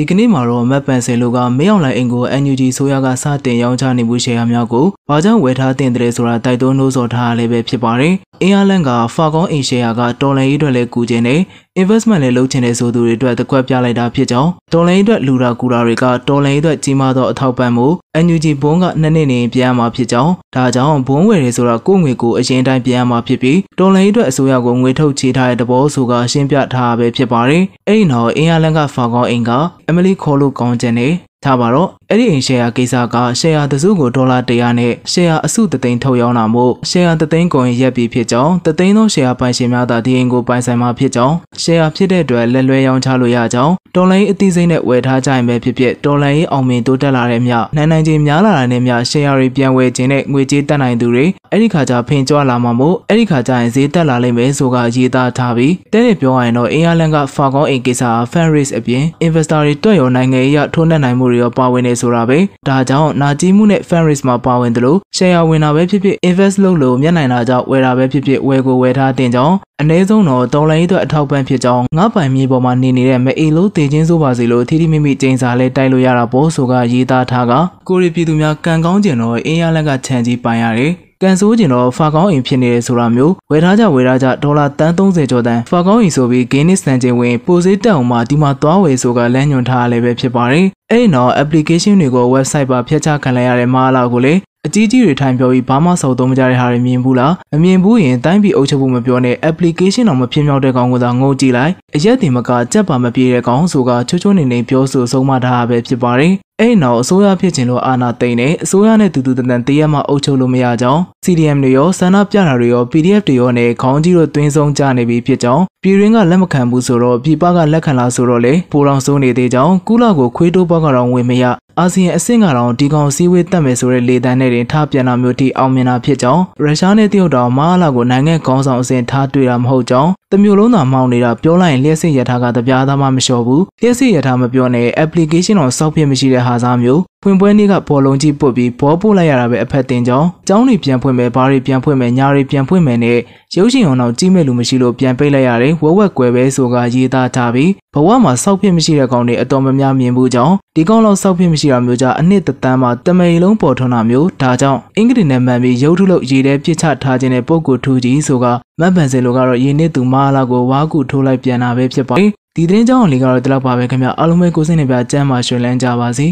ဒီကနေ့မှာတော့မက်ပန်ဆယ်လိုကမင်းအောင်လိုင်အင်ကို NUG ဆိုရကစတင်ရောင်းချနေမှုရှယ်ယာများကိုဘာကြောင့်ဝယ်ထားတင်တယ်ဆိုတာတိုက်တွန်းနှိုးဆော်ထားရလည်းပဲဖြစ်ပါတယ်။အင်အားလန်ကဖာကောင်းအင်ရှယ်ယာကတော်လန်ရေးအတွက်လည်းကူကျင်နေ investment လည်းလုပ်ချင်တဲ့ဆိုသူတွေအတွက်တကွက်ပြလိုက်တာဖြစ်ကြောင်းတော်လန်ရေးအတွက်လူရာကူရာတွေကတော်လန်ရေးအတွက်ကြီးမားသောအထောက်ပံ့မှု NUG ဘုံကနှစ်နှစ်နေပြန်မှာဖြစ်ကြောင်းဒါကြောင့်ဘုံဝယ်ရဆိုတာကိုယ့်ငွေကိုအရင်တိုင်းပြန်မှာဖြစ်ပြီးတော်လန်ရေးအတွက်အစိုးရကငွေထုတ်ချေထားတဲ့တဘောဆိုကရှင်းပြထားပဲဖြစ်ပါတယ်။အဲ့ဒီနောက်အင်အားလန်ကဖာကောင်းအင်ကအမလီခေါ်လို့ကောင်းချင်နေထားပါတော့အဲ့ဒီအိမ်ရှယ်ယာကိစ္စကရှယ်ယာတစုကိုဒေါ်လာ100နဲ့ရှယ်ယာအစုတသိန်းထုတ်ရောင်းတာမို့ရှယ်ယာတသိန်းကိုရက်ပြီးဖြစ်ကြောင်းတသိန်းသောရှယ်ယာပိုင်ရှင်များသာဒီအိမ်ကိုပိုင်ဆိုင်မှာဖြစ်ကြောင်းရှယ်ယာဖြစ်တဲ့အတွက်လက်လွဲရောင်းချလို့ရကြောင်းဒေါ်လာရေးအသိစိတ်နဲ့ဝယ်ထားကြရင်ပဲဖြစ်ဖြစ်ဒေါ်လာရေးအောင်မြင်တိုးတက်လာတဲ့မြနိုင်နိုင်ချင်းများလာတာနဲ့မြရှယ်ယာတွေပြန်ဝယ်ခြင်းနဲ့ငွေကြေးတက်နိုင်သူတွေအဲ့ဒီခါကျဖိန်ကြွလာမှာမို့အဲ့ဒီခါကျရင်ဈေးတက်လာလိမ့်မယ်ဆိုကရေးသားထားပြီးတဲ့တဲ့ပြောရရင်တော့အင်အားလန်ကဖာကောင်းအိမ်ကိစ္စ fan raise အပြင် investor တွေတွက်ရောနိုင်ငံရေးရထိုးနှက်နိုင်မှုတွေရောပါဝင်နေဆိုတာပဲဒါကြောင့်နာကြီးမှုနဲ့ fan raise မှာပါဝင်တယ်လို့ share ဝင်တာပဲဖြစ်ဖြစ် invest လုပ်လို့မျက်နိုင်တာကြောင့်ဝယ်တာပဲဖြစ်ဖြစ်ဝယ်ကိုဝယ်ထားတင်ကြောင်းအနည်းဆုံးတော့တော်လိုင်းအတွက်အထောက်ပံ့ဖြစ်ကြောင်းငါးပိုင်မြေပေါ်မှာနေနေတဲ့မအေလို့တည်ချင်းစိုးပါစီလို့ထီထီမိမိကျင်းစာလဲတိုက်လို့ရတာပေါ့ဆိုကရေးသားထားကကိုရီပြည်သူများကံကောင်းကျင်တော့အင်းရလက်ကခြံကြီးပိုင်ရတယ် ကန်ဆိုးကျင်တော့ဖာကောင်းအိမ်ဖြစ်နေတယ်ဆိုတာမျိုးဝယ်ထားကြဝယ်ထားကြဒေါ်လာတန်း30ကျော်တန်းဖာကောင်းအိမ်ဆိုပြီးဂိမ်းနစ်စံချိန်ဝင်ပိုစေးတက်အောင်မှဒီမှာသွားဝယ်ဆိုကလမ်းညွှန်ထားရလည်းပဲဖြစ်ပါတယ်အဲ့ဒီနောက် application တွေကို website ပါဖျက်ချခံလိုက်ရတဲ့မားလာကိုလေအကြီးကြီးတွေထိုင်ပြောပြီးဘာမှစောက်သုံးမကြတဲ့ဟာတွေမြင်ဘူးလားမမြင်ဘူးရင်တိုင်းပြည်အုပ်ချုပ်ဖို့မပြောနဲ့ application တော့မဖြစ်မြောက်တဲ့ကောင်ကသာငုံကြည့်လိုက်အရက်တင်မကကြက်ပါမပြေတဲ့ကောင်ဆိုကချိုးချိုးနေနေပြောဆိုဆုံးမထားတာပဲဖြစ်ပါတယ် အဲ့နောက်အစိုးရဖြစ်ခြင်းလို့အာဏာသိမ်းနေအစိုးရနဲ့တူတူတန်တန်တရက်မှအုပ်ချုပ်လို့မရကြောင်း CDM တွေရောဆန္ဒပြတာတွေရော PDF တွေရောနဲ့ခေါင်းကြီးတို့တွင်းဆုံးကြနေပြီဖြစ်ကြောင်းပြည်ရင်းကလက်မခံဘူးဆိုတော့ပြည်ပကလက်ခံလာဆိုတော့လေပိုတော်ဆုံးနေသေးကြောင်းကုလကိုခွေးတိုးပေါက်ကတော့ဝင်မရ အာဆီယံအဆင့်ကတော့ဒီကောင်စည်းဝေးတက်မယ်ဆိုတဲ့လေတန်းနဲ့တင်ထားပြန်လာမျိုးထိအောင်မြင်တာဖြစ်ကြောင်းရုရှားနဲ့တရုတ်တော်မဟာလာကိုနိုင်ငံခေါင်းဆောင်အဆင့်ထားတွေ့တာမဟုတ်ကြောင်းတမျိုးလုံးသာမှောင်နေတာပြောလိုက်ရင်လျှက်စစ်ရထားကတပြားသားမှမလျှော်ဘူးလျှက်စစ်ရထားမပြောနဲ့ application တော့စောက်ဖြစ်မရှိတဲ့ဟာစားမျိုးဖွင့်ပွဲနေ့ကဘောလုံးကြီးပုတ်ပြီးဘောပို့လိုက်ရတာပဲအဖက်တင်ကြောင်းကျောင်းတွေပြန်ဖွင့်မယ်ဘားတွေပြန်ဖွင့်မယ်ညာတွေပြန်ဖွင့်မယ်နဲ့ရုပ်ရှင်အောင်တော့ကြီးမဲ့လူမရှိလို့ပြန်ပိတ်လိုက်ရတယ်ဝက်ဝက်ကွယ်ပဲဆိုကရေးသားထားပြီးဘဝမှာစောက်ဖြစ်မရှိတဲ့ကောင်တွေအတော်များများမြင်ဘူးကြောင်းဒီကောင်လောက်စောက်ဖြစ်မရှိတာမျိုးကြအနှစ်တသန်းမှာတမိန်လုံးပေါ်ထွန်းတာမျိုးဒါကြောင့်အင်္ဂလိပ်နဲ့မှန်ပြီးရုပ်ထုလို့ရေးတဲ့ပြစ်ချထားခြင်းတဲ့ပုံကိုထူးကြီးဆိုကမတ်ပန်စင်လိုကတော့ရင်းနှစ်သူမဟာလာကိုဝါကူထိုးလိုက်ပြန်တာပဲဖြစ်ပါတယ်ဒီသတင်းကြောင်းလေးကတော့ဒီလောက်ပါပဲခင်ဗျအားလုံးပဲကိုစိတ်နဲ့ပြကြမ်းပါရွှင်လန်းကြပါစေ